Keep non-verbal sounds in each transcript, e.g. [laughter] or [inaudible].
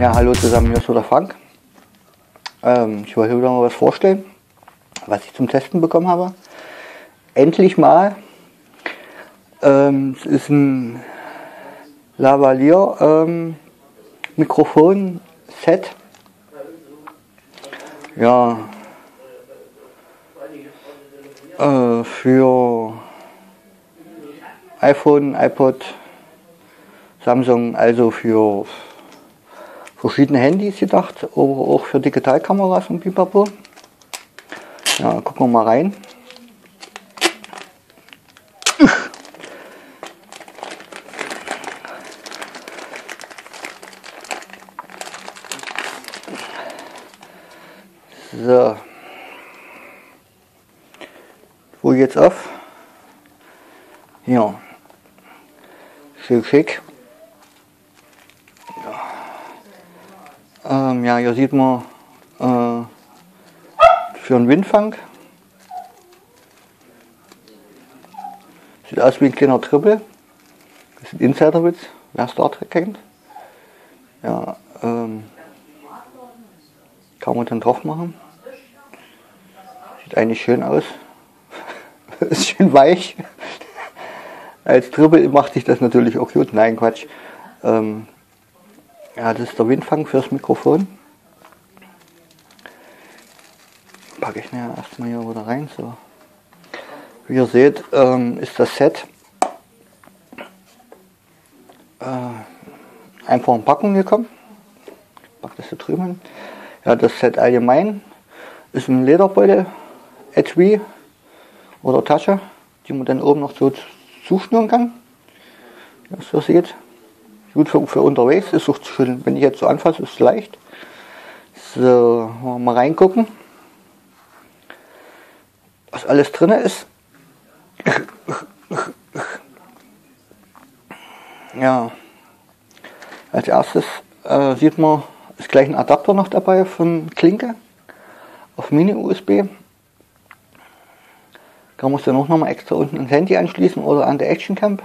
Ja, hallo zusammen, hier ist wieder Frank. Ähm, ich wollte wieder mal was vorstellen, was ich zum Testen bekommen habe. Endlich mal. Ähm, es ist ein Lavalier ähm, Mikrofon Set. Ja. Äh, für iPhone, iPod, Samsung, also für verschiedene Handys gedacht, aber auch für Digitalkameras und Pipapo. Ja, gucken wir mal rein. So. Wo jetzt auf? Ja. Schick, schick. Ähm, ja, hier sieht man äh, für einen Windfang. Sieht aus wie ein kleiner Triple. Das ist ein Insiderwitz, wer Star Trek kennt. Ja, ähm, kann man dann drauf machen. Sieht eigentlich schön aus. [laughs] ist schön weich. [laughs] Als Triple macht sich das natürlich auch gut. Nein, Quatsch. Ähm, ja, das ist der Windfang fürs Mikrofon. Packe ich mir erstmal hier wieder rein. So. Wie ihr seht, ähm, ist das Set äh, einfach in Packung gekommen. Ich pack das hier drüben. Ja, das Set allgemein ist ein Lederbeutel, Etui oder Tasche, die man dann oben noch so zuschnüren kann. Wie ihr so seht. Gut für, für unterwegs, ist auch schön, wenn ich jetzt so anfasse, ist es leicht. So, mal reingucken, was alles drin ist. Ja, als erstes äh, sieht man, ist gleich ein Adapter noch dabei von Klinke auf Mini-USB. Kann man dann auch noch mal extra unten ins Handy anschließen oder an der Action Camp.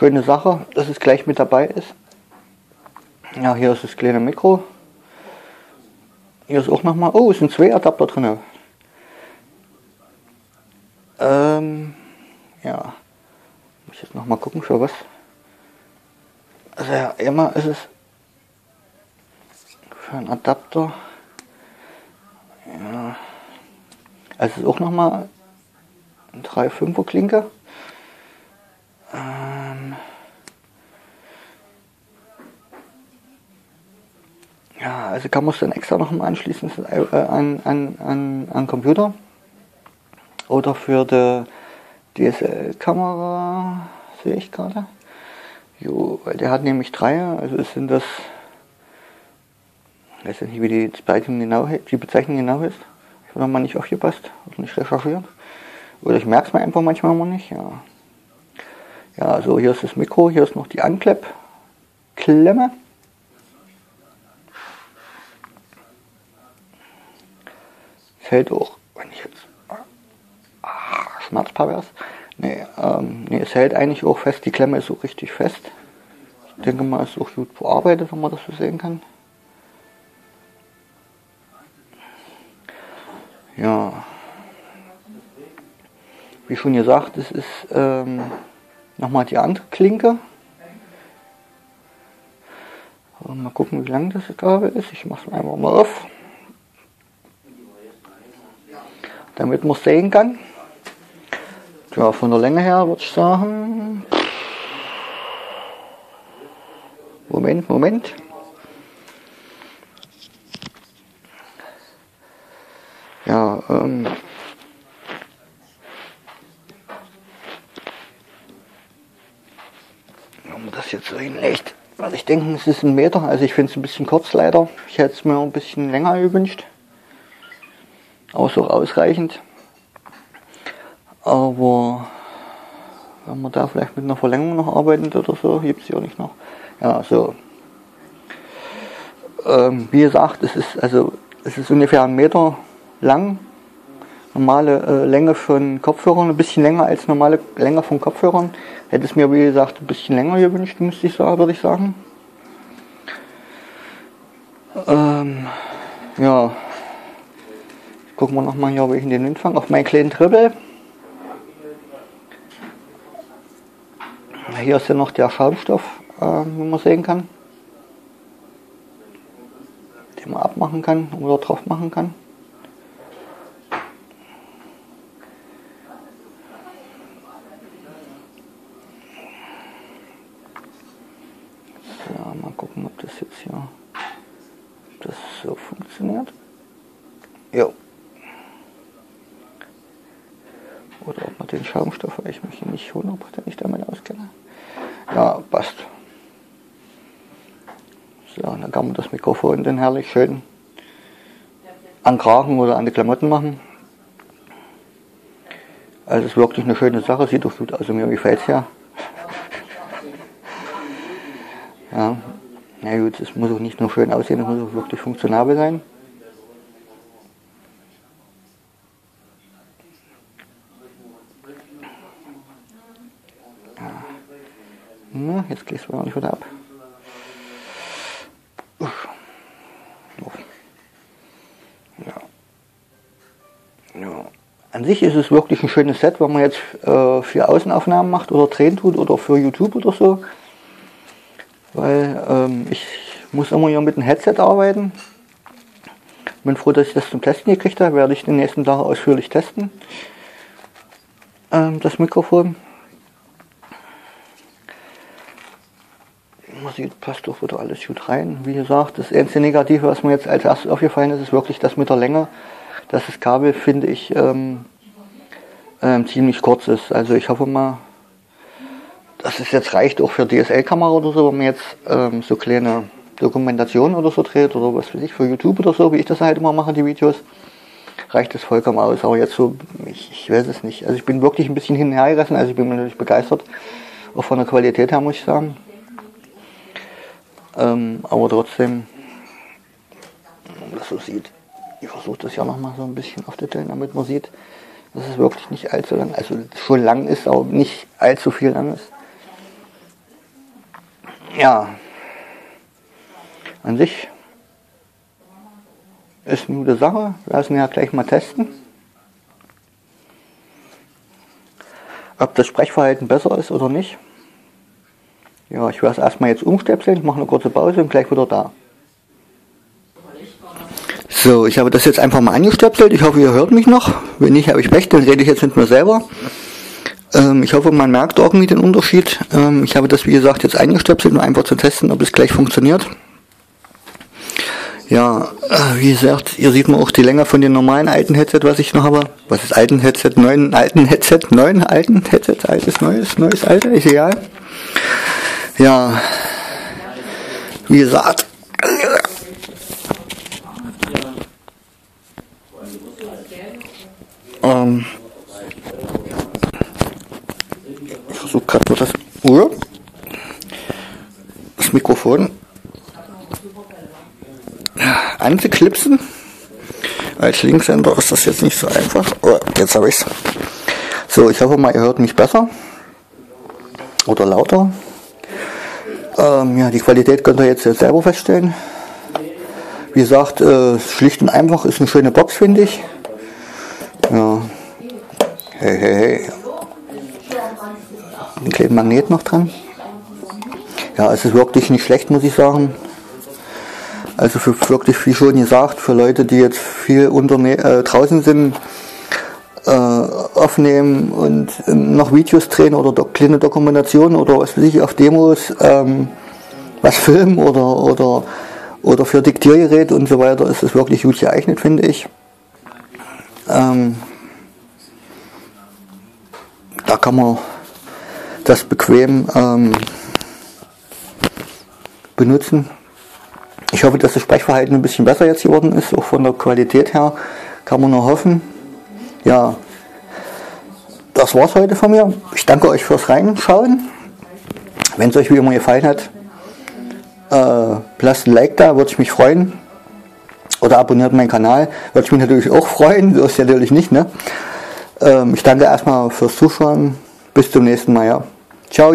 Schöne Sache, dass es gleich mit dabei ist. Ja, hier ist das kleine Mikro. Hier ist auch nochmal, oh, es sind zwei Adapter drin. Ähm, ja, muss jetzt nochmal gucken für was. Also ja, immer ist es für einen Adapter. Ja, also es ist auch nochmal ein 3,5er Klinke. Also kann man es dann extra noch mal anschließen äh, an, an, an, an Computer. Oder für die DSL-Kamera, sehe ich gerade. Jo, weil der hat nämlich drei, also sind das, ich weiß nicht, wie die Bezeichnung genau, die Bezeichnung genau ist. Ich habe mal nicht aufgepasst, also nicht recherchiert. Oder ich merke es mir einfach manchmal mal nicht, ja. Ja, also hier ist das Mikro, hier ist noch die Ankleppklemme. Auch, wenn ich jetzt ah, schmerzpervers. Nee, ähm, nee, es hält eigentlich auch fest, die Klemme ist so richtig fest. Ich denke mal, es ist auch gut bearbeitet, wenn man das so sehen kann. Ja. Wie schon gesagt, es ist ähm, Nochmal die andere Klinke. Mal gucken, wie lang das Kabel ist. Ich mache es einfach mal auf. Damit man sehen kann. Ja, von der Länge her würde ich sagen. Moment, Moment. Ja, ähm, das jetzt so hinlegt. Also ich denke, es ist ein Meter. Also ich finde es ein bisschen kurz leider. Ich hätte es mir ein bisschen länger gewünscht. Auch so ausreichend. Aber wenn man da vielleicht mit einer Verlängerung noch arbeitet oder so, gibt es ja nicht noch. Ja, so. Ähm, wie gesagt, es ist also es ist ungefähr ein Meter lang. normale äh, Länge von Kopfhörern, ein bisschen länger als normale Länge von Kopfhörern. Hätte es mir, wie gesagt, ein bisschen länger gewünscht, müsste ich sagen, würde ich sagen. Ähm, ja. Gucken wir nochmal hier, wo ich in den Wind fange. Auf meinen kleinen Triple. Hier ist ja noch der Schaumstoff, äh, wie man sehen kann. Den man abmachen kann oder drauf machen kann. So, mal gucken, ob das jetzt hier das so funktioniert. Jo. Oder ob man den Schaumstoff, weil ich mich nicht hundertprozentig damit auskenne. Ja, passt. So, dann kann man das Mikrofon dann herrlich schön an Kragen oder an die Klamotten machen. Also es ist wirklich eine schöne Sache, sieht doch gut aus, mir gefällt es ja. ja. Na gut, es muss auch nicht nur schön aussehen, es muss auch wirklich funktionabel sein. Na, jetzt gehst du auch nicht wieder ab. Ja. ja. An sich ist es wirklich ein schönes Set, wenn man jetzt äh, für Außenaufnahmen macht oder drehen tut oder für YouTube oder so. Weil ähm, ich muss immer hier mit einem Headset arbeiten. Bin froh, dass ich das zum Testen gekriegt habe. Werde ich den nächsten Tag ausführlich testen. Ähm, das Mikrofon. Sieht, passt doch wieder alles gut rein. Wie gesagt, das einzige Negative, was mir jetzt als erstes aufgefallen ist, ist wirklich das mit der Länge, dass das Kabel, finde ich, ähm, ähm, ziemlich kurz ist. Also ich hoffe mal, dass es jetzt reicht auch für DSL-Kamera oder so, wenn man jetzt ähm, so kleine Dokumentationen oder so dreht oder was weiß ich, für YouTube oder so, wie ich das halt immer mache, die Videos, reicht es vollkommen aus. Aber jetzt so, ich, ich weiß es nicht. Also ich bin wirklich ein bisschen hinhergerissen, also ich bin natürlich begeistert. Auch von der Qualität her muss ich sagen. Ähm, aber trotzdem, wenn man das so sieht, ich versuche das ja nochmal so ein bisschen aufzuteilen, damit man sieht, dass es wirklich nicht allzu lang, also schon lang ist, aber nicht allzu viel lang ist. Ja, an sich ist eine gute Sache. Lassen wir ja gleich mal testen. Ob das Sprechverhalten besser ist oder nicht. Ja, ich werde es erstmal jetzt umstöpseln, mache eine kurze Pause und gleich wieder da. So, ich habe das jetzt einfach mal angestöpselt. Ich hoffe, ihr hört mich noch. Wenn nicht, habe ich Pech, dann rede ich jetzt mit mir selber. Ähm, ich hoffe, man merkt irgendwie den Unterschied. Ähm, ich habe das, wie gesagt, jetzt eingestöpselt, um einfach zu testen, ob es gleich funktioniert. Ja, äh, wie gesagt, hier sieht man auch die Länge von dem normalen alten Headset, was ich noch habe. Was ist alten Headset? Neuen alten Headset? Neuen alten Headset? Altes, neues, neues, alte? Ist egal. Ja, wie gesagt, ähm, ich versuche gerade nur das Uhr, das Mikrofon anzuklipsen. Als Linkshänder ist das jetzt nicht so einfach. Oh, jetzt habe ich's. So, ich hoffe mal, ihr hört mich besser oder lauter. Ähm, ja, die Qualität könnt ihr jetzt selber feststellen. Wie gesagt, äh, schlicht und einfach ist eine schöne Box, finde ich. Ja. Hey, hey, hey. Ein kleinen Magnet noch dran. Ja, es ist wirklich nicht schlecht, muss ich sagen. Also für wirklich, wie schon gesagt, für Leute, die jetzt viel unter, äh, draußen sind, äh, aufnehmen und ähm, noch Videos drehen oder do kleine Dokumentationen oder was weiß ich auf Demos ähm, was filmen oder, oder, oder für Diktiergerät und so weiter ist es wirklich gut geeignet, finde ich. Ähm, da kann man das bequem ähm, benutzen. Ich hoffe, dass das Sprechverhalten ein bisschen besser jetzt geworden ist, auch von der Qualität her kann man nur hoffen ja, das war's heute von mir. Ich danke euch fürs Reinschauen. Wenn es euch wie immer gefallen hat, äh, lasst ein Like da, würde ich mich freuen. oder abonniert meinen Kanal. Würde ich mich natürlich auch freuen, so ist ja natürlich nicht. Ne? Ähm, ich danke erstmal fürs Zuschauen. Bis zum nächsten Mal. Ja. Ciao.